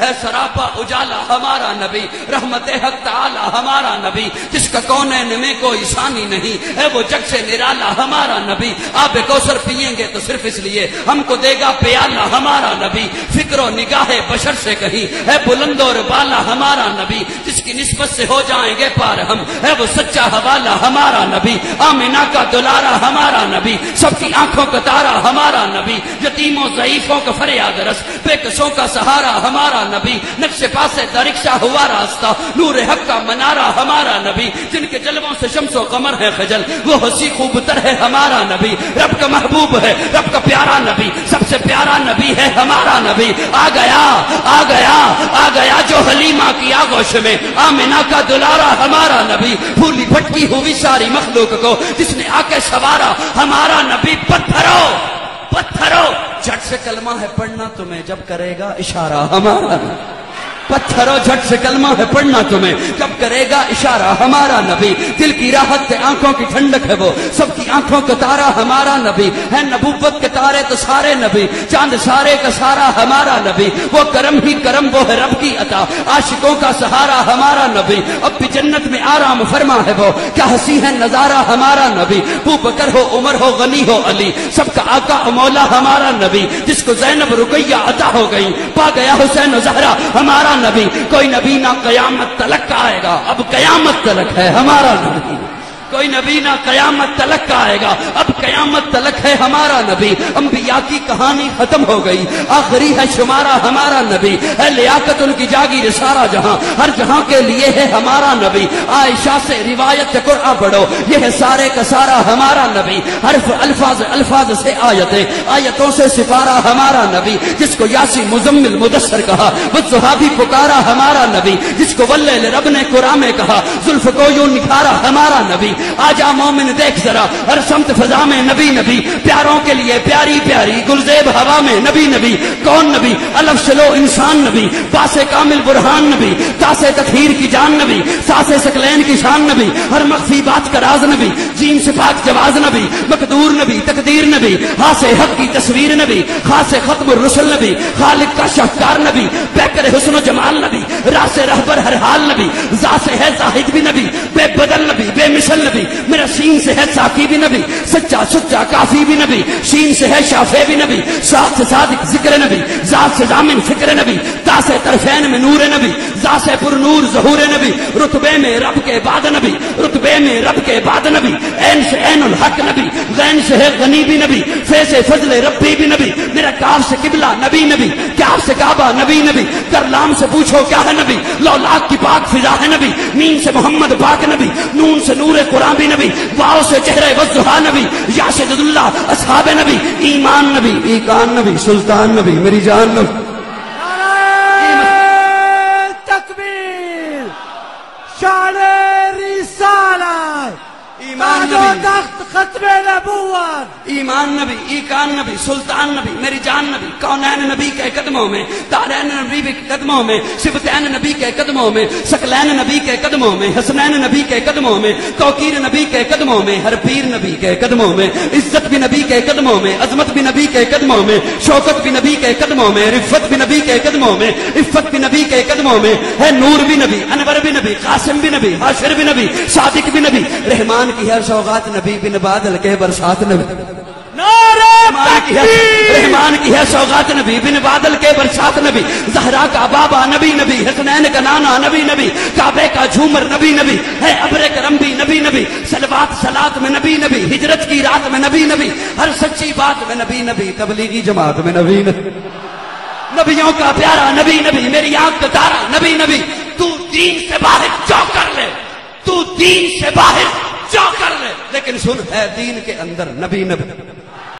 ہے سراپا اجالا ہمارا نبی، رحمت حق تعالی ہمارا نبی، جس کا کونین میں کوئی ثانی نہیں ہے وہ جگ سے نرالا ہمارا نبی، آپ کوثر پیئیں گے تو صرف اس لیے ہم کو دے گا پیالہ ہمارا نبی، فکر و نگاہ بشر سے کہیں ہے بلند اور بالا ہمارا نبی، جس کی نسبت سے ہو جائیں گے پار ہم ہے وہ سچا حوالہ ہمارا نبی، آمینہ کا دلارا ہمارا نبی، سب کی آنکھوں کا تارا ہمارا نبی، یتیموں، ضعیفوں کا فریاد رس، بے کسوں کا سہارا ہمارا نبی نقش پاسے درکشا ہوا راستہ، نور حق کا منارا ہمارا نبی، جن کے جلووں سے شمس و قمر ہے خجل، وہ ہنسی خوب تر ہے ہمارا نبی۔ رب کا محبوب ہے، رب کا پیارا نبی، سب سے پیارا نبی ہے ہمارا نبی۔ آ گیا آ گیا آ گیا جو حلیمہ کی آگوش میں، آمینہ کا دلارا ہمارا نبی۔ پھولی پھٹکی ہوئی ساری مخلوق کو، جس نے آ کے سوارا ہمارا نبی پتھرو پتھرو جھٹ سے کلمہ ہے پڑھنا تمہیں جب کرے گا اشارہ ہمارا۔ نبی پتھرو جھٹ سے کلمہ ہے پڑھنا تمہیں۔ جب کرے گا اشارہ ہمارا نبی، دل کی راحت سے آنکھوں کی ٹھنڈک ہے وہ۔ سب کی آنکھوں کا تارا ہمارا نبی۔ ہے نبوت کے تارے تو سارے نبی۔ چاند سارے کا سارا ہمارا نبی۔ وہ کرم ہی کرم، وہ ہے رب کی عطا۔ عاشقوں کا سہارا ہمارا نبی۔ اب بھی جنت میں آرام فرما ہے وہ۔ کیا ہنسی ہے نظارہ ہمارا نبی۔ بو بکر ہو، عمر ہو، غنی ہو، علی۔ سب کا آقا مولا ہمارا نبی۔ جس کو زینب رکیہ عطا ہو گئی۔ پا گیا حسین زہرا، ہمارا نبی، کوئی نبی نہ قیامت تلک آئے گا، اب قیامت تلک ہے ہمارا نبی۔ کوئی نبی نہ قیامت تلک کا آئے گا، اب قیامت تلک ہے ہمارا نبی۔ انبیاء کی کہانی ختم ہو گئی۔ آخری ہے شمارا ہمارا نبی۔ ہے لیاقت ان کی جاگیر سارا جہاں۔ ہر جہاں کے لیے ہے ہمارا نبی۔ عائشہ سے روایت قرآن پڑھو۔ یہ ہے سارے کا سارا ہمارا نبی۔ حرف، الفاظ الفاظ سے آیتیں۔ آیتوں سے سپارا ہمارا نبی۔ جس کو یاسی مزمل مدثر کہا۔ وہ صحابی پکارا ہمارا نبی۔ جس کو ولل رب نے قرآن میں کہا۔ زلف کو یوں نکھارا ہمارا نبی۔ آجا مومن دیکھ ذرا۔ ہر سمت فضا میں نبی نبی۔ پیاروں کے لیے پیاری پیاری گلزیب ہوا میں نبی نبی، کون نبی؟ الف سلو انسان نبی پاس کامل برہان نبی، تاس تطہیر کی جان نبی ساس سکلین کی شان نبی، ہر مخفی بات کا راز نبی، جین سے پاک جواز نبی، مقدور نبی، تقدیر نبی ہاس حق کی تصویر نبی، خاص ختم الرسل نبی، خالق کا شہکار نبی، بیکر حسن و جمال نبی، راس رہبر ہر حال نبی، ذات ہے زاہد بھی نبی، بے بدل نبی، بے مثل نبی، میرا سین سے ہے ساکی بھی نبی، سچا سچا کافی بھی بھی نبی، شین سے ہے شافے بھی نبی ساتھ سے صادق ذکر نبی، ذات سے ضامن فکر نبی تا سے طرفین میں نور نبی، ذات سے پر نور ظہور نبی، رتبے میں رب کے بعد نبی، رتبے میں رب کے بعد نبی این سے این الحق نبی، غین سے ہے غنی بھی نبی فے سے فضل ربی بھی نبی، میرا کاف سے قبلہ نبی نبی، کاف سے کعبہ نبی نبی کرلام سے پوچھو کیا ہے نبی، لولاک کی پاک فضا ہے مین سے محمد پاک نبی، نون سے نور قرآن بھی نبی، واؤ سے چہرے وضحا نبی، یا سے اللہ اصحاب نبی، ایمان نبی، ایکان نبی، سلطان نبی، میری جان نبی۔ تکبیر، شان رسالت ایمان نبی تخت ختم نبوت ایمان نبی ایکان نبی سلطان نبی میری جان نبی کونین نبی کے قدموں میں تارین نبی کے قدموں میں سبتین نبی کے قدموں میں سکلین نبی کے قدموں میں حسنین نبی کے قدموں میں کوکیر نبی کے قدموں میں ہر پیر نبی کے قدموں میں عزت بھی نبی کے قدموں میں عظمت بھی نبی کے قدموں میں شوکت بھی نبی کے قدموں میں رفت بھی نبی کے قدموں میں عفت بھی نبی کے قدموں میں ہے نور بھی نبی انور بھی نبی قاسم بھی نبی حاشر بھی نبی صادق بھی نبی رحمان کی ہر سوغات نبی بن بادل کے برسات نبی. رحمان کی ہے سوغات نبی بن بادل کے برسات نبی. زہرا کا بابا نبی نبی حسنین کا نانا نبی نبی کعبے کا جھومر نبی نبی ہے ابر کرم بھی نبی نبی سلوات سلات میں نبی نبی ہجرت کی رات میں نبی نبی ہر سچی بات میں نبی نبی تبلیغی جماعت میں نبی نبی. نبیوں کا پیارا نبی نبی میری آنکھ کا تارا نبی نبی. تو دین سے باہر جو کر لے تو دین سے باہر لیکن سن ہے دین کے اندر نبی نبی